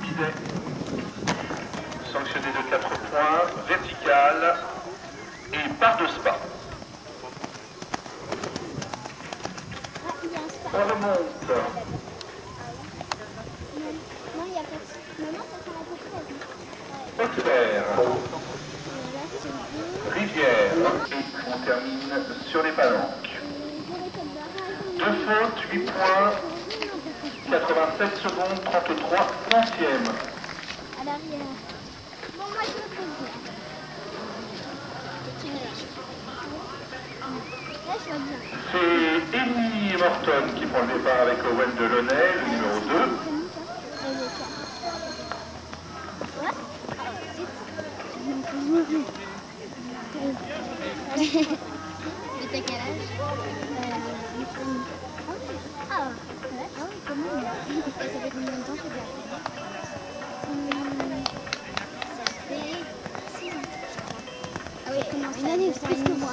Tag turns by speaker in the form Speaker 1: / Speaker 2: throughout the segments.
Speaker 1: Bidet. Sanctionné de 4 points. Vertical. Et part de spa. On remonte.
Speaker 2: Non, non, il n'y a pas de... Non, non, ça sera à peu près.
Speaker 1: Haute mer.
Speaker 2: Là, c'est deux.
Speaker 1: Rivière. Et on termine sur les palanques. Deux fautes, 8 points. 87 secondes, 33 centièmes.
Speaker 2: À l'arrière. Bon, moi, je me pose bien. Là, je vois bien.
Speaker 1: C'est Amy Morton qui prend le départ avec Owen Delaunay, le numéro 2.
Speaker 2: Et t'as quel âge Ah, ouais. Oui, quand même. Ça fait combien de temps que tu as Ça fait 6 ans. Oui, comment Une année, plus que moi.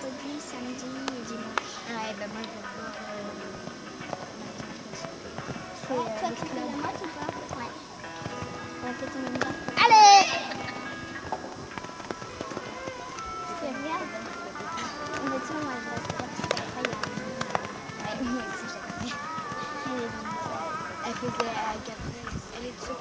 Speaker 2: samedi et dimanche. Ouais, bah moi, je vais voir. Euh, toi, tu fais la motte ou pas Ouais. On va peut-être en même temps. Allez regarde Mais tiens, moi, je reste là parce qu'après, il y a... Ouais, moi aussi, j'ai compris. Elle est bonne. Elle faisait à 4 Elle est de ce